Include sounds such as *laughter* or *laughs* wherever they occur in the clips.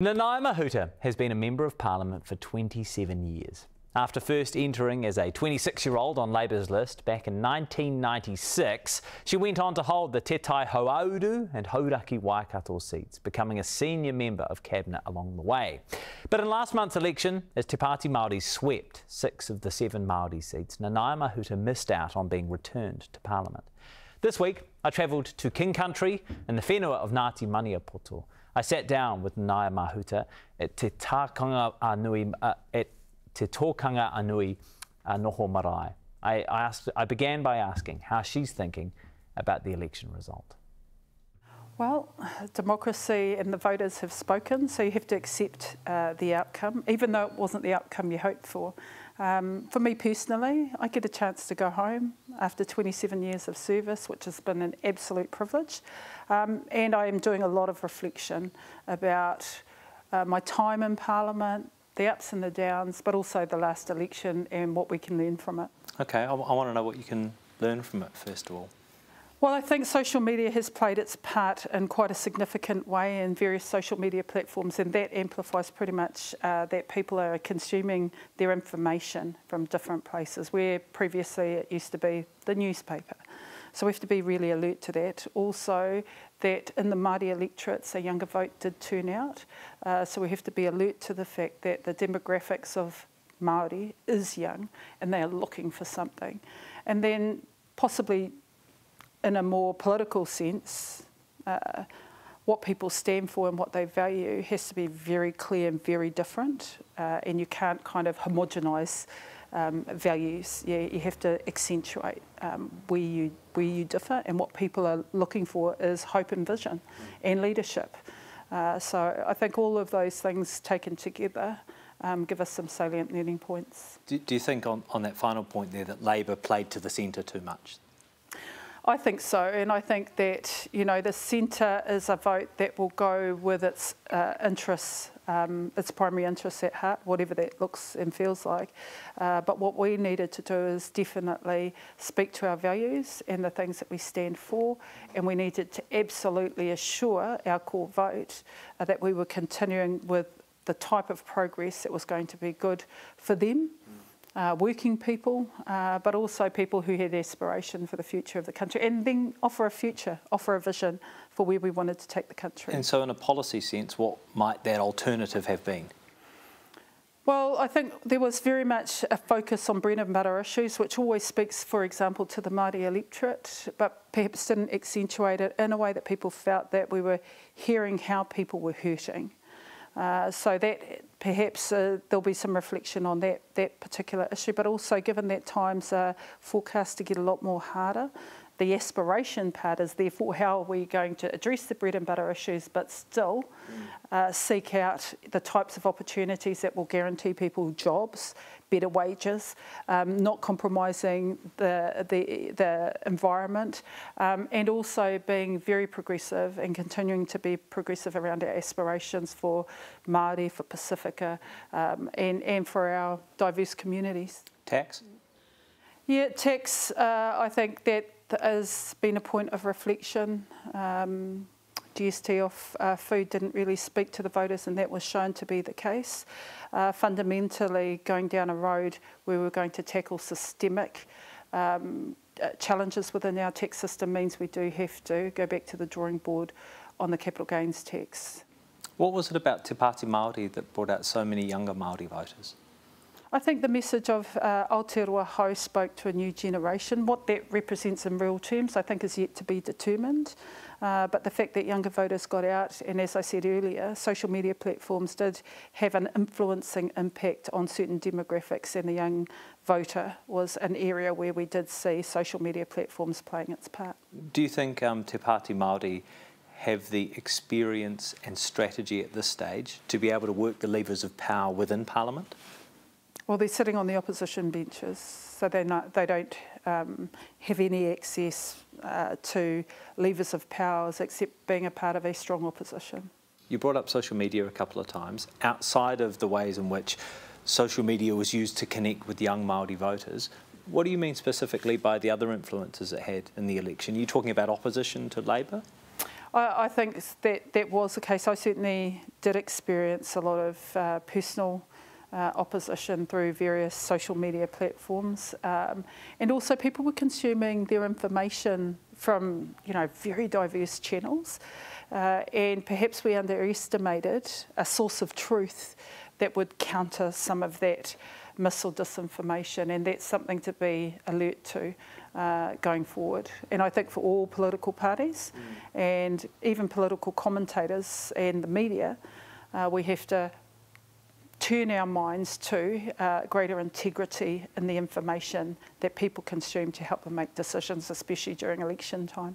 Nanaia Mahuta has been a Member of Parliament for 27 years. After first entering as a 26 year old on Labour's list back in 1996, she went on to hold the Te Tai Hauauru and Hauraki Waikato seats, becoming a senior member of Cabinet along the way. But in last month's election, as Te Pāti Māori swept six of the seven Māori seats, Nanaia Mahuta missed out on being returned to Parliament. This week, I travelled to King Country in the whenua of Ngāti Maniapoto. I sat down with Nanaia Mahuta at Te Tākanga Anui, uh, at Te Tōkanga Anui uh, Noho Marae. I, I, asked, I began by asking how she's thinking about the election result. Well, democracy and the voters have spoken, so you have to accept uh, the outcome, even though it wasn't the outcome you hoped for. Um, for me personally, I get a chance to go home after 27 years of service, which has been an absolute privilege. Um, and I am doing a lot of reflection about uh, my time in Parliament, the ups and the downs, but also the last election and what we can learn from it. Okay, I, I want to know what you can learn from it, first of all. Well, I think social media has played its part in quite a significant way in various social media platforms, and that amplifies pretty much uh, that people are consuming their information from different places, where previously it used to be the newspaper. So we have to be really alert to that. Also, that in the Māori electorates, a younger vote did turn out. Uh, so we have to be alert to the fact that the demographics of Māori is young and they are looking for something. And then possibly in a more political sense, uh, what people stand for and what they value has to be very clear and very different, uh, and you can't kind of homogenise um, values. Yeah, you have to accentuate um, where you where you differ, and what people are looking for is hope and vision, and leadership. Uh, so I think all of those things taken together um, give us some salient learning points. Do, do you think on, on that final point there that Labour played to the centre too much? I think so, and I think that you know the centre is a vote that will go with its uh, interests, um, its primary interests at heart, whatever that looks and feels like. Uh, but what we needed to do is definitely speak to our values and the things that we stand for, and we needed to absolutely assure our core vote uh, that we were continuing with the type of progress that was going to be good for them uh, working people, uh, but also people who had aspiration for the future of the country, and then offer a future, offer a vision for where we wanted to take the country. And so, in a policy sense, what might that alternative have been? Well, I think there was very much a focus on bread and butter issues, which always speaks, for example, to the Māori electorate, but perhaps didn't accentuate it in a way that people felt that we were hearing how people were hurting. Uh, so that perhaps uh, there'll be some reflection on that, that particular issue, but also given that times are forecast to get a lot more harder, the aspiration part is therefore how are we going to address the bread and butter issues but still uh, seek out the types of opportunities that will guarantee people jobs, better wages, um, not compromising the, the, the environment, um, and also being very progressive and continuing to be progressive around our aspirations for Māori, for Pacifica, um, and, and for our diverse communities. Tax? Yeah, tax, uh, I think that has been a point of reflection. Um, GST off uh, food didn't really speak to the voters, and that was shown to be the case. Uh, fundamentally, going down a road where we're going to tackle systemic um, uh, challenges within our tax system means we do have to go back to the drawing board on the capital gains tax. What was it about Te Pāti Māori that brought out so many younger Māori voters? I think the message of uh, Aotearoa spoke to a new generation. What that represents in real terms, I think, is yet to be determined. Uh, but the fact that younger voters got out, and as I said earlier, social media platforms did have an influencing impact on certain demographics, and the young voter was an area where we did see social media platforms playing its part. Do you think um, Te Pāti Māori have the experience and strategy at this stage to be able to work the levers of power within Parliament? Well, they're sitting on the opposition benches, so not, they don't um, have any access uh, to levers of powers except being a part of a strong opposition. You brought up social media a couple of times. Outside of the ways in which social media was used to connect with young Māori voters, what do you mean specifically by the other influences it had in the election? Are you talking about opposition to Labour? I, I, think that that was the case. I certainly did experience a lot of uh, personal uh, opposition through various social media platforms, um, and also people were consuming their information from you know very diverse channels, uh, and perhaps we underestimated a source of truth that would counter some of that mis or disinformation, and that's something to be alert to uh, going forward. And I think for all political parties mm. and even political commentators and the media, uh, we have to turn our minds to uh, greater integrity in the information that people consume to help them make decisions, especially during election time.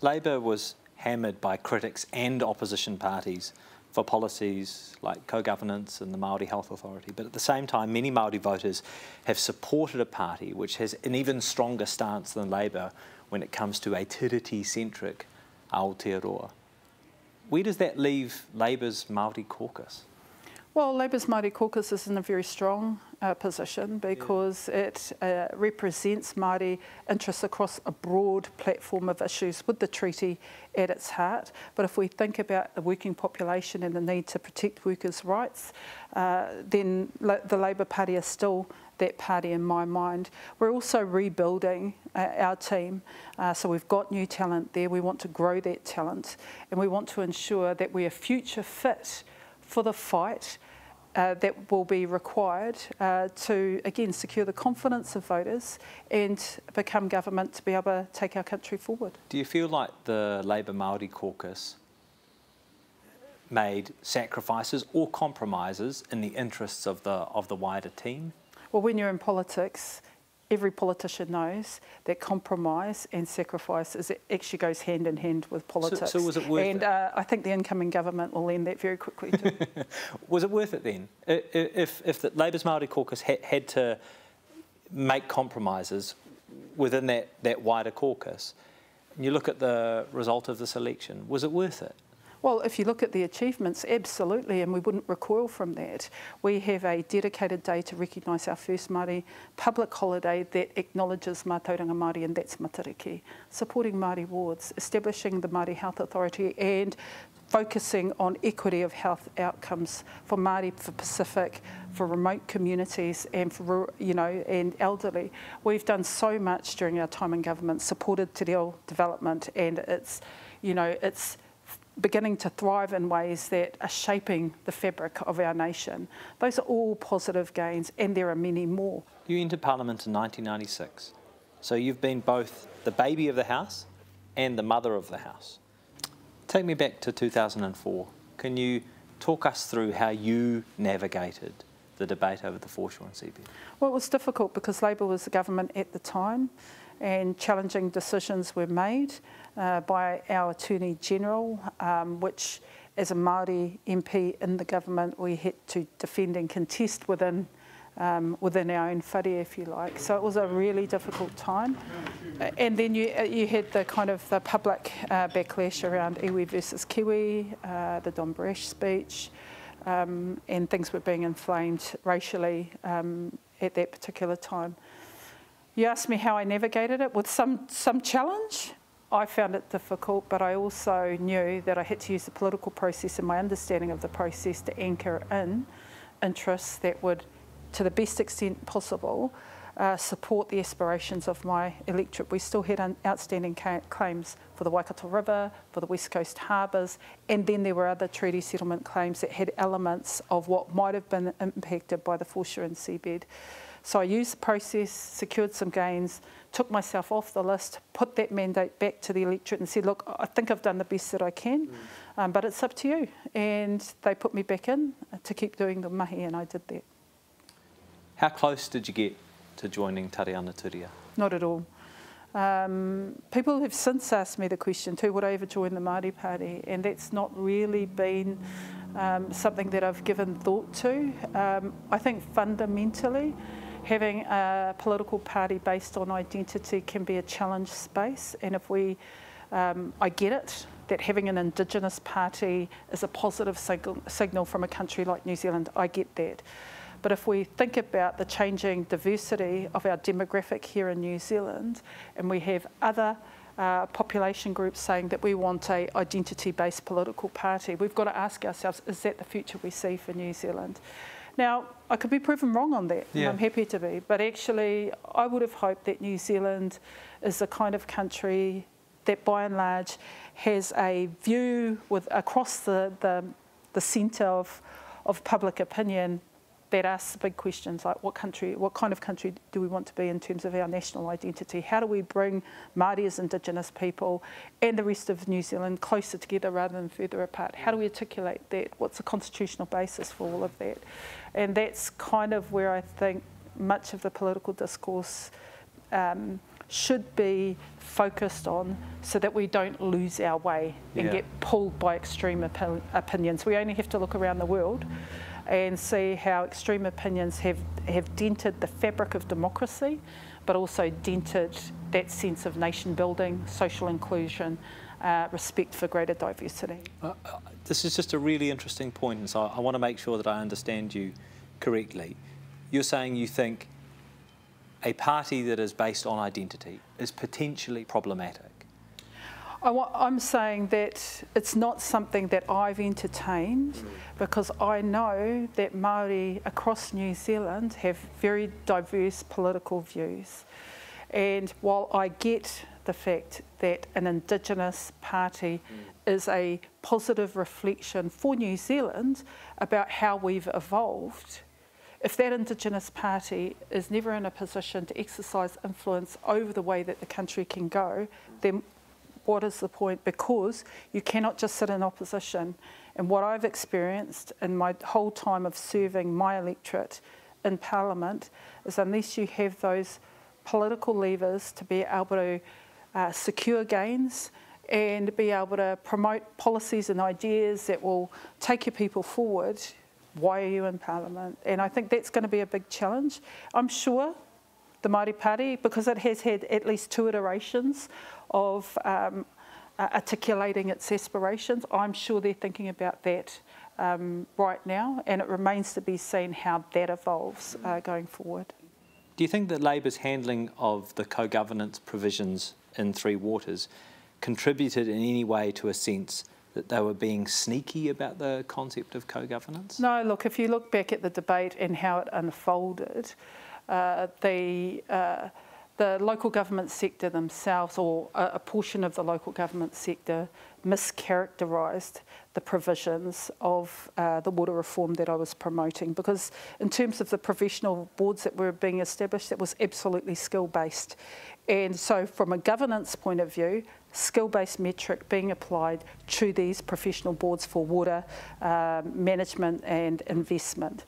Labour was hammered by critics and opposition parties for policies like co-governance and the Māori Health Authority. But at the same time, many Māori voters have supported a party which has an even stronger stance than Labour when it comes to a tiriti-centric Aotearoa. Where does that leave Labour's Māori caucus? Well, Labour's Māori caucus is in a very strong uh, position because yeah. it uh, represents Māori interests across a broad platform of issues with the treaty at its heart. But if we think about the working population and the need to protect workers' rights, uh, then la the Labour Party is still that party in my mind. We're also rebuilding uh, our team, uh, so we've got new talent there. We want to grow that talent and we want to ensure that we are future fit for the fight uh, that will be required uh, to, again, secure the confidence of voters and become government to be able to take our country forward. Do you feel like the Labour Māori caucus made sacrifices or compromises in the interests of the, of the wider team? Well, when you're in politics, every politician knows that compromise and sacrifice is, actually goes hand in hand with politics. So, so was it worth and, it? And uh, I think the incoming government will end that very quickly too. *laughs* was it worth it then? If, if the Labour's Māori caucus had, had to make compromises within that, that wider caucus, and you look at the result of this election, was it worth it? Well, if you look at the achievements, absolutely, and we wouldn't recoil from that. We have a dedicated day to recognise our first Māori public holiday that acknowledges Mātauranga Māori, and that's Matariki. Supporting Māori wards, establishing the Māori Health Authority, and focusing on equity of health outcomes for Māori, for Pacific, for remote communities and for, you know, and elderly. We've done so much during our time in government, supported Te Reo development and it's, you know, it's beginning to thrive in ways that are shaping the fabric of our nation. Those are all positive gains, and there are many more. You entered Parliament in 1996, so you've been both the baby of the House and the mother of the House. Take me back to 2004. Can you talk us through how you navigated the debate over the foreshore and seabed? Well, it was difficult because Labour was the government at the time and challenging decisions were made uh, by our Attorney General, um, which as a Māori MP in the government we had to defend and contest within um, within our own whare, if you like. So it was a really difficult time. Uh, and then you, uh, you had the kind of the public uh, backlash around iwi versus Kiwi, uh, the Don Brash speech, um, and things were being inflamed racially um, at that particular time. You asked me how I navigated it with some, some challenge. I found it difficult, but I also knew that I had to use the political process and my understanding of the process to anchor in interests that would, to the best extent possible, uh, support the aspirations of my electorate. We still had outstanding claims for the Waikato River, for the West Coast harbours, and then there were other treaty settlement claims that had elements of what might have been impacted by the foreshore and seabed. So I used the process, secured some gains, took myself off the list, put that mandate back to the electorate and said, look, I think I've done the best that I can, mm. um, but it's up to you. And they put me back in to keep doing the mahi and I did that. How close did you get to joining Tariana Turia? Not at all. Um, people have since asked me the question too, would I ever join the Māori Party? And that's not really been um, something that I've given thought to. Um, I think fundamentally, having a political party based on identity can be a challenge space. And if we, um, I get it, that having an Indigenous party is a positive signal, signal from a country like New Zealand. I get that. But if we think about the changing diversity of our demographic here in New Zealand, and we have other uh, population groups saying that we want a identity-based political party. We've got to ask ourselves, is that the future we see for New Zealand? Now, I could be proven wrong on that, yeah. I'm happy to be, but actually I would have hoped that New Zealand is the kind of country that by and large has a view with across the, the, the centre of, of public opinion that asks big questions like what country, what kind of country do we want to be in terms of our national identity? How do we bring Māori as Indigenous people and the rest of New Zealand closer together rather than further apart? How do we articulate that? What's the constitutional basis for all of that? And that's kind of where I think much of the political discourse um, should be focused on so that we don't lose our way and yeah. get pulled by extreme opi opinions. We only have to look around the world and see how extreme opinions have, have dented the fabric of democracy, but also dented that sense of nation building, social inclusion, uh, respect for greater diversity. Uh, uh, this is just a really interesting point, and so I want to make sure that I understand you correctly. You're saying you think a party that is based on identity is potentially problematic. I am saying that it's not something that I've entertained mm. because I know that Māori across New Zealand have very diverse political views. And while I get the fact that an Indigenous party mm. is a positive reflection for New Zealand about how we've evolved, if that Indigenous party is never in a position to exercise influence over the way that the country can go, then what is the point? Because you cannot just sit in opposition. And what I've experienced in my whole time of serving my electorate in Parliament is unless you have those political levers to be able to uh, secure gains and be able to promote policies and ideas that will take your people forward, why are you in Parliament? And I think that's going to be a big challenge. I'm sure the Māori Party, because it has had at least two iterations of um, uh, articulating its aspirations, I'm sure they're thinking about that um, right now, and it remains to be seen how that evolves uh, going forward. Do you think that Labour's handling of the co-governance provisions in Three Waters contributed in any way to a sense that they were being sneaky about the concept of co-governance? No, look, if you look back at the debate and how it unfolded, the, uh, the local government sector themselves, or a, a portion of the local government sector, mischaracterised the provisions of uh, the water reform that I was promoting because in terms of the professional boards that were being established, it was absolutely skill-based. And so from a governance point of view, skill-based metric being applied to these professional boards for water uh, management and investment.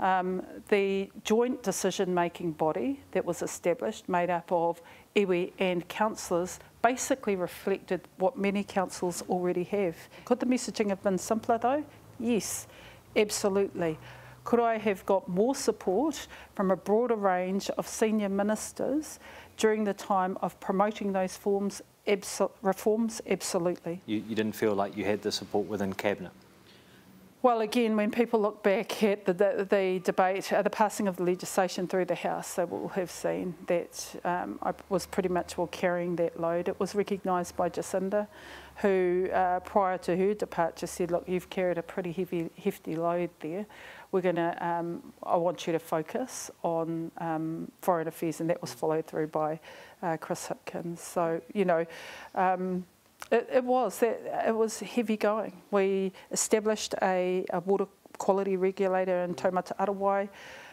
Um, the joint decision-making body that was established, made up of iwi and councillors, basically reflected what many councils already have. Could the messaging have been simpler though? Yes, absolutely. Could I have got more support from a broader range of senior ministers during the time of promoting those forms, abso reforms? Absolutely. You, you didn't feel like you had the support within Cabinet? Well, again, when people look back at the, the, the debate, uh, the passing of the legislation through the House, they will have seen that um, I was pretty much well carrying that load. It was recognised by Jacinda, who uh, prior to her departure said, look, you've carried a pretty heavy, hefty load there. We're going to, um, I want you to focus on um, foreign affairs, and that was followed through by uh, Chris Hipkins. So, you know, um, it, it was. It, it was heavy going. We established a, a water quality regulator in Taumata Arawai.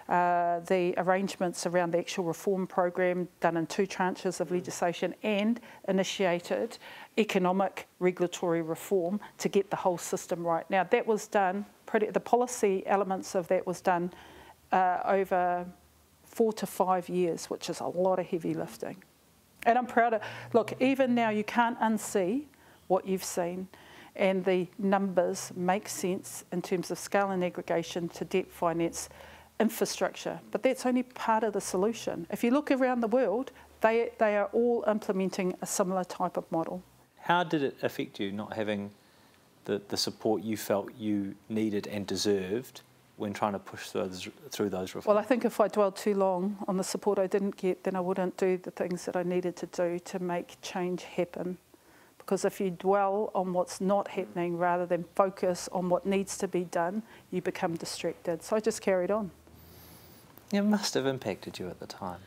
Uh, the arrangements around the actual reform program done in two tranches of legislation and initiated economic regulatory reform to get the whole system right. Now that was done, pretty, the policy elements of that was done uh, over four to five years, which is a lot of heavy lifting. And I'm proud of, look, even now you can't unsee what you've seen and the numbers make sense in terms of scale and aggregation to debt finance infrastructure. But that's only part of the solution. If you look around the world, they, they are all implementing a similar type of model. How did it affect you not having the, the support you felt you needed and deserved when trying to push those, through those reforms? Well, I think if I dwelled too long on the support I didn't get, then I wouldn't do the things that I needed to do to make change happen. Because if you dwell on what's not happening rather than focus on what needs to be done, you become distracted. So I just carried on. It must have impacted you at the time.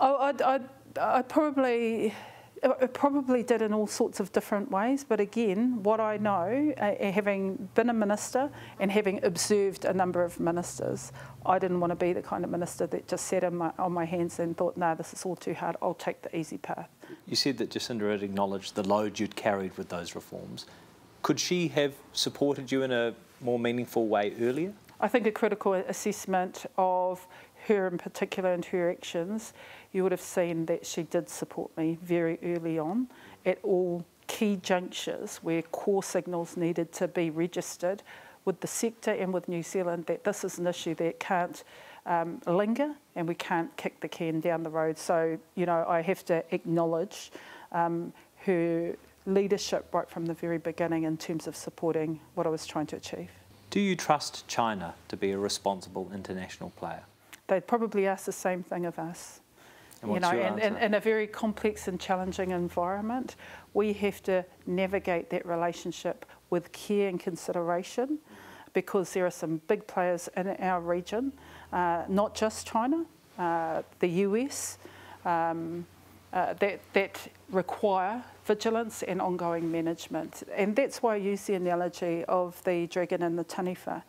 I, I, I, I probably it probably did in all sorts of different ways, but again, what I know, uh, uh having been a minister and having observed a number of ministers, I didn't want to be the kind of minister that just sat my, on my hands and thought, no, this is all too hard, I'll take the easy path. You said that Jacinda had acknowledged the load you'd carried with those reforms. Could she have supported you in a more meaningful way earlier? I think a critical assessment of her in particular and her actions you would have seen that she did support me very early on at all key junctures where core signals needed to be registered with the sector and with New Zealand that this is an issue that can't um, linger and we can't kick the can down the road. So, you know, I have to acknowledge um, her leadership right from the very beginning in terms of supporting what I was trying to achieve. Do you trust China to be a responsible international player? They'd probably ask the same thing of us. And you know, and, and in a very complex and challenging environment, we have to navigate that relationship with care and consideration because there are some big players in our region, uh, not just China, uh, the US, um, uh, that, that require vigilance and ongoing management. And that's why I use the analogy of the dragon and the taniwha, mm.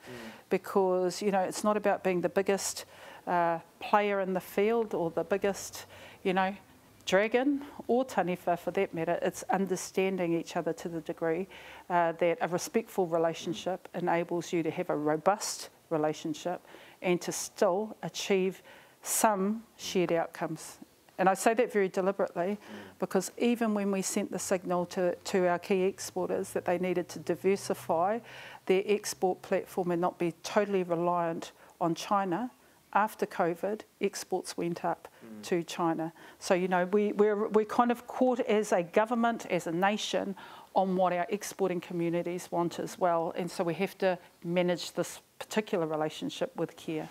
because, you know, it's not about being the biggest uh, player in the field or the biggest, you know, dragon or taniwha for that matter, it's understanding each other to the degree uh, that a respectful relationship enables you to have a robust relationship and to still achieve some shared outcomes. And I say that very deliberately because even when we sent the signal to, to our key exporters that they needed to diversify their export platform and not be totally reliant on China, after COVID, exports went up mm. to China. So, you know, we, we're, we're kind of caught as a government, as a nation, on what our exporting communities want as well. And so we have to manage this particular relationship with care.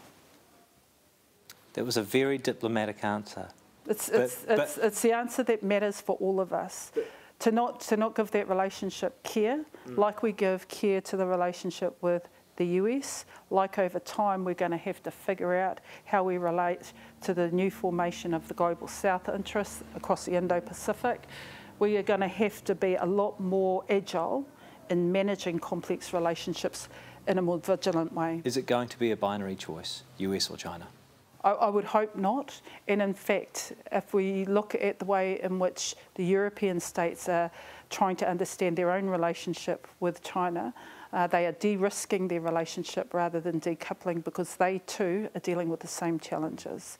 That was a very diplomatic answer. It's, but, it's, but it's, it's the answer that matters for all of us. To not, to not give that relationship care, mm. like we give care to the relationship with the US. Like over time, we're going to have to figure out how we relate to the new formation of the Global South interests across the Indo-Pacific. We are going to have to be a lot more agile in managing complex relationships in a more vigilant way. Is it going to be a binary choice, US or China? I, I, would hope not. And in fact, if we look at the way in which the European states are trying to understand their own relationship with China, uh, they are de-risking their relationship rather than decoupling because they too are dealing with the same challenges.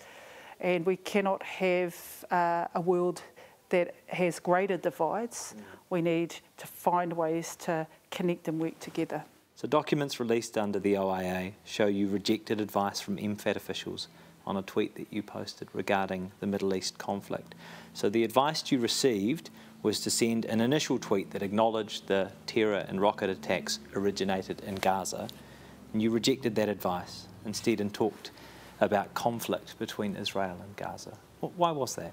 And we cannot have uh, a world that has greater divides. Mm. We need to find ways to connect and work together. So documents released under the OIA show you rejected advice from MFAT officials on a tweet that you posted regarding the Middle East conflict. So the advice you received was to send an initial tweet that acknowledged the terror and rocket attacks originated in Gaza, and you rejected that advice instead and talked about conflict between Israel and Gaza. Why was that?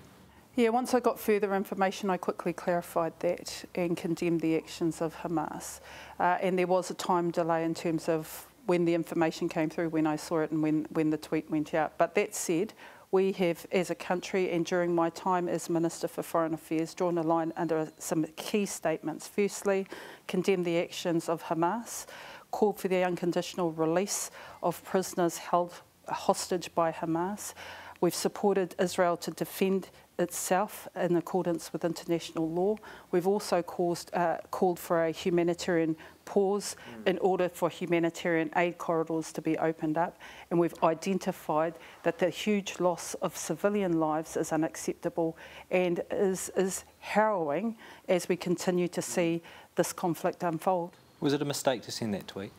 Yeah, once I got further information, I quickly clarified that and condemned the actions of Hamas. Uh, and there was a time delay in terms of when the information came through, when I saw it, and when, when the tweet went out. But that said, we have, as a country, and during my time as Minister for Foreign Affairs, drawn a line under some key statements. Firstly, condemn the actions of Hamas, called for the unconditional release of prisoners held hostage by Hamas. We've supported Israel to defend itself in accordance with international law. We've also caused, uh, called for a humanitarian pause mm. in order for humanitarian aid corridors to be opened up. And we've identified that the huge loss of civilian lives is unacceptable and is, is harrowing as we continue to see this conflict unfold. Was it a mistake to send that tweet?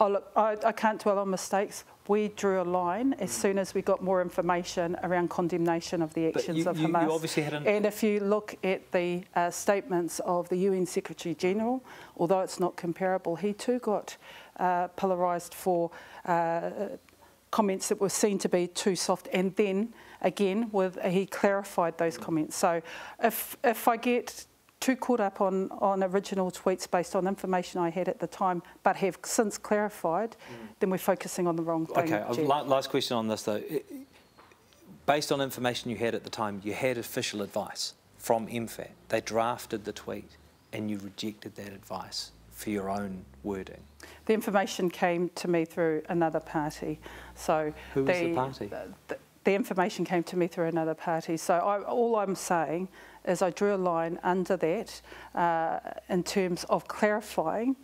Oh, look, I, I can't dwell on mistakes we drew a line as soon as we got more information around condemnation of the actions you, of Hamas. You an... And if you look at the uh, statements of the UN Secretary General, although it's not comparable, he too got uh, polarised for uh, comments that were seen to be too soft, and then again, with he clarified those comments. So if if I get too caught up on, on original tweets based on information I had at the time, but have since clarified, mm. then we're focusing on the wrong thing. Okay, last question on this though. Based on information you had at the time, you had official advice from MFAT. They drafted the tweet and you rejected that advice for your own wording. The information came to me through another party. So Who was the, the party? The, the, information came to me through another party. So I, all I'm saying is I drew a line under that uh, in terms of clarifying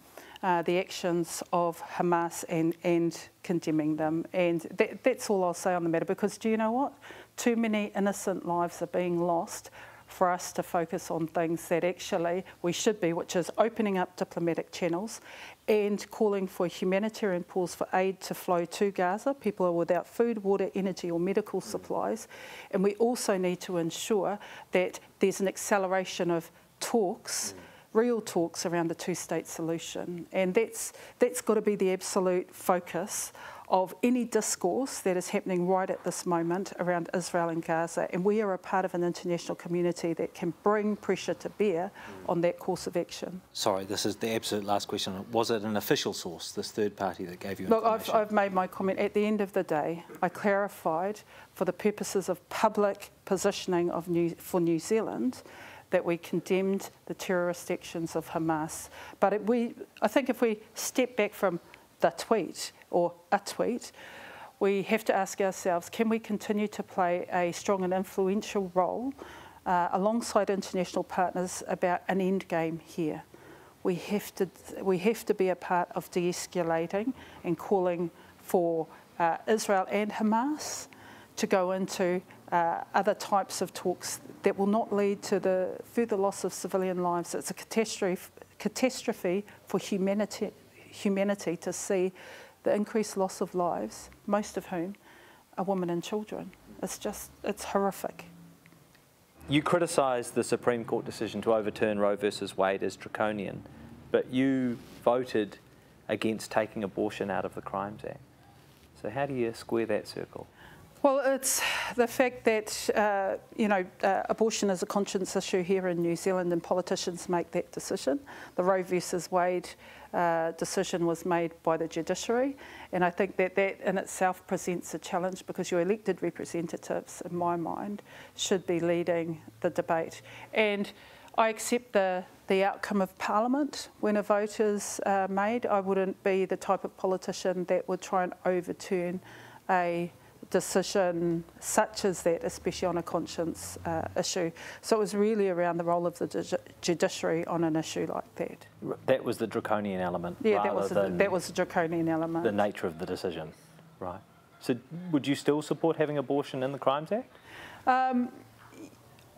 uh, the actions of Hamas and, and condemning them. And that, that's all I'll say on the matter because do you know what? Too many innocent lives are being lost for us to focus on things that actually we should be, which is opening up diplomatic channels and calling for humanitarian pause for aid to flow to Gaza. People are without food, water, energy, or medical supplies. And we also need to ensure that there's an acceleration of talks. Real talks around the two state solution. And that's, that's got to be the absolute focus of any discourse that is happening right at this moment around Israel and Gaza. And we are a part of an international community that can bring pressure to bear on that course of action. Sorry, this is the absolute last question. Was it an official source, this third party that gave you Look, I've, I've made my comment. At the end of the day, I clarified for the purposes of public positioning of New, for New Zealand that we condemned the terrorist actions of Hamas. But it, we, I think if we step back from the tweet or a tweet, we have to ask ourselves can we continue to play a strong and influential role uh, alongside international partners about an end game here? We have to, we have to be a part of de escalating and calling for uh, Israel and Hamas to go into uh, other types of talks that will not lead to the further loss of civilian lives. It's a catastrophe, catastrophe for humanity, humanity to see the increased loss of lives, most of whom are women and children. It's just, it's horrific. You criticised the Supreme Court decision to overturn Roe versus Wade as draconian, but you voted against taking abortion out of the Crimes Act. So how do you square that circle? Well, it's the fact that, uh, you know, uh, abortion is a conscience issue here in New Zealand and politicians make that decision. The Roe versus Wade uh, decision was made by the judiciary and I think that that in itself presents a challenge because your elected representatives, in my mind, should be leading the debate. And I accept the, the outcome of Parliament when a vote is uh, made. I wouldn't be the type of politician that would try and overturn a decision such as that, especially on a conscience uh, issue. So it was really around the role of the judiciary on an issue like that. That was the draconian element. Yeah, that was a, that was a draconian element. The nature of the decision, right? So would you still support having abortion in the Crimes Act? Um,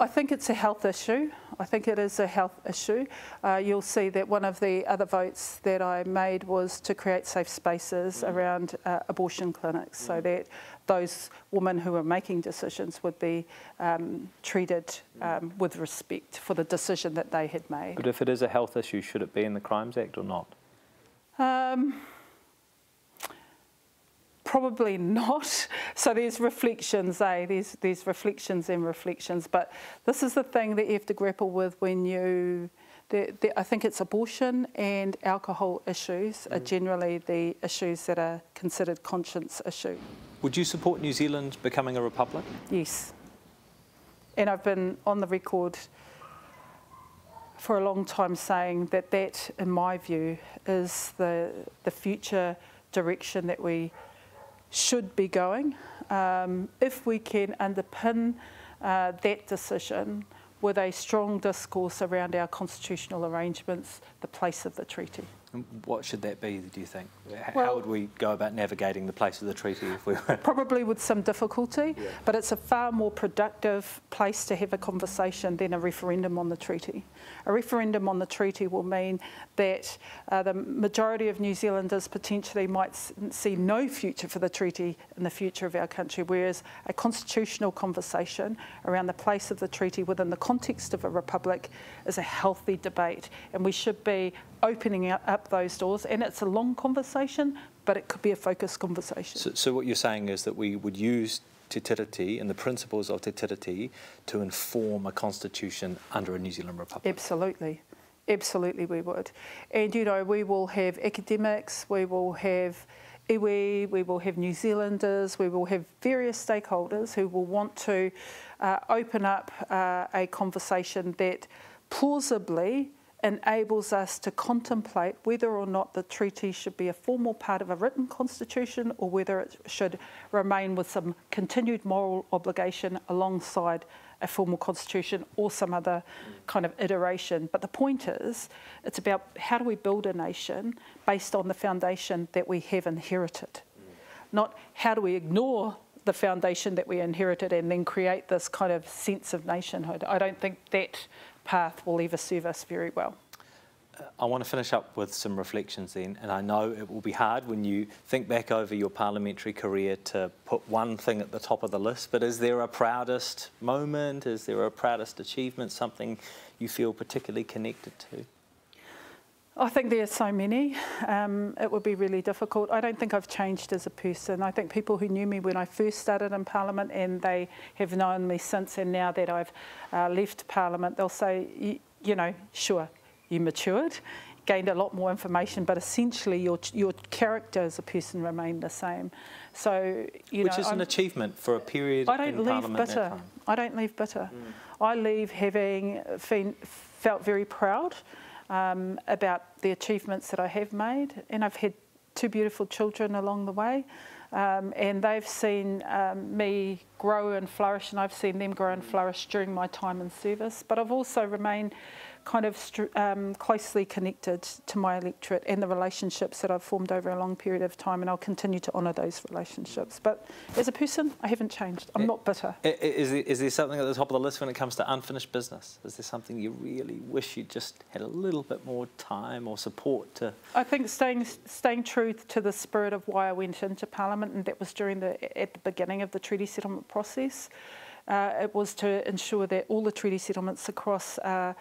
I think it's a health issue. I think it is a health issue. Uh, you'll see that one of the other votes that I made was to create safe spaces mm. around uh, abortion clinics mm. so that those women who are making decisions would be um, treated um, with respect for the decision that they had made. But if it is a health issue, should it be in the Crimes Act or not? Um, Probably not. *laughs* So there's reflections, eh? There's, there's reflections and reflections. But this is the thing that you have to grapple with when you. The, the, I think it's abortion and alcohol issues are mm. generally the issues that are considered conscience issues. Would you support New Zealand becoming a republic? Yes. And I've been on the record for a long time saying that that, in my view, is the, the future direction that we should be going. Um, if we can underpin uh, that decision with a strong discourse around our constitutional arrangements, the place of the treaty. What should that be, do you think? How well, would we go about navigating the place of the treaty if we were? Probably with some difficulty, yeah. but it's a far more productive place to have a conversation than a referendum on the treaty. A referendum on the treaty will mean that uh, the majority of New Zealanders potentially might see no future for the treaty in the future of our country, whereas a constitutional conversation around the place of the treaty within the context of a republic is a healthy debate, and we should be opening up those doors. And it's a long conversation, but it could be a focused conversation. So, so what you're saying is that we would use Te Tiriti and the principles of Te Tiriti to inform a constitution under a New Zealand Republic? Absolutely. Absolutely, we would. And, you know, we will have academics, we will have iwi, we will have New Zealanders, we will have various stakeholders who will want to uh, open up uh, a conversation that plausibly enables us to contemplate whether or not the treaty should be a formal part of a written constitution or whether it should remain with some continued moral obligation alongside a formal constitution or some other kind of iteration. But the point is, it's about how do we build a nation based on the foundation that we have inherited, not how do we ignore the foundation that we inherited and then create this kind of sense of nationhood. I don't think that path will ever serve us very well. Uh, I want to finish up with some reflections then, and I know it will be hard when you think back over your parliamentary career to put one thing at the top of the list, but is there a proudest moment? Is there a proudest achievement, something you feel particularly connected to? I think there are so many. Um, it would be really difficult. I don't think I've changed as a person. I think people who knew me when I first started in Parliament and they have known me since, and now that I've uh, left Parliament, they'll say, you know, sure, you matured, gained a lot more information, but essentially your your character as a person remained the same. So you which know, is an I'm, achievement for a period. I don't leave Parliament bitter. I don't leave bitter. Mm. I leave having felt very proud um, about the achievements that I have made, and I've had two beautiful children along the way. Um, and they've seen um, me grow and flourish, and I've seen them grow and flourish during my time in service. But I've also remained kind of um, closely connected to my electorate and the relationships that I've formed over a long period of time, and I'll continue to honour those relationships. But as a person, I haven't changed. I'm not bitter. Is there, is there something at the top of the list when it comes to unfinished business? Is there something you really wish you just had a little bit more time or support to? I think staying staying true to the spirit of why I went into Parliament, and that was during the at the beginning of the treaty settlement process. Uh, it was to ensure that all the treaty settlements across uh,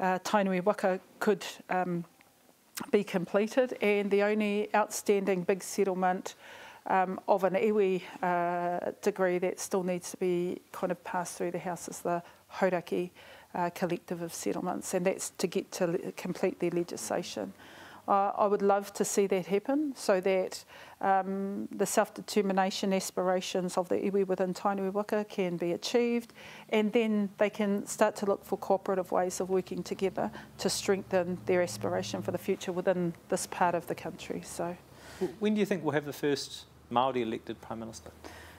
uh, Tainui Waka could um, be completed and the only outstanding big settlement um, of an iwi uh, degree that still needs to be kind of passed through the House is the Hauraki uh, collective of settlements and that's to get to complete their legislation. Uh, I would love to see that happen so that um, the self-determination aspirations of the iwi within Tainui Waka can be achieved and then they can start to look for cooperative ways of working together to strengthen their aspiration for the future within this part of the country. So, When do you think we'll have the first Māori elected Prime Minister?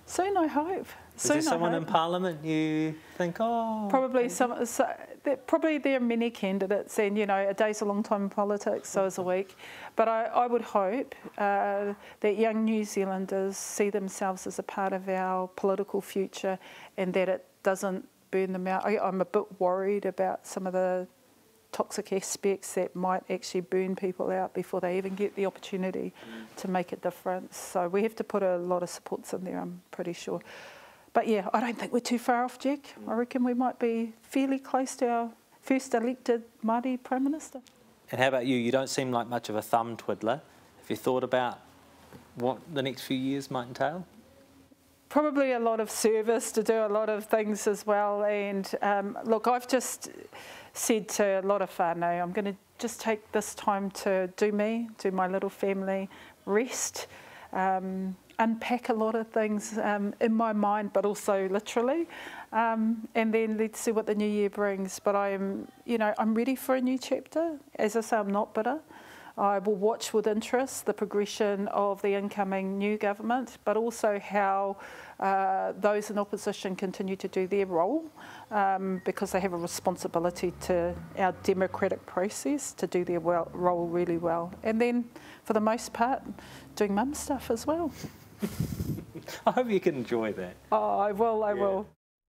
Soon, I hope. Is Soon, there someone in Parliament you think, oh... Probably some... So, probably there are many candidates and, you know, a day's a long time in politics, so is a week. But I, I would hope uh, that young New Zealanders see themselves as a part of our political future and that it doesn't burn them out. I, I'm a bit worried about some of the toxic aspects that might actually burn people out before they even get the opportunity to make a difference. So we have to put a lot of supports in there, I'm pretty sure. But yeah, I don't think we're too far off, Jack. I reckon we might be fairly close to our first elected Māori Prime Minister. And how about you? You don't seem like much of a thumb twiddler. Have you thought about what the next few years might entail? Probably a lot of service to do a lot of things as well. And um, look, I've just said to a lot of whānau, I'm going to just take this time to do me, do my little family, rest, um, unpack a lot of things um, in my mind, but also literally. Um, and then let's see what the new year brings. But I'm, you know, I'm ready for a new chapter. As I say, I'm not bitter. I will watch with interest the progression of the incoming new government, but also how uh, those in opposition continue to do their role um, because they have a responsibility to our democratic process to do their well, role really well. And then, for the most part, doing mum stuff as well. *laughs* I hope you can enjoy that. Oh, I will, I yeah. will.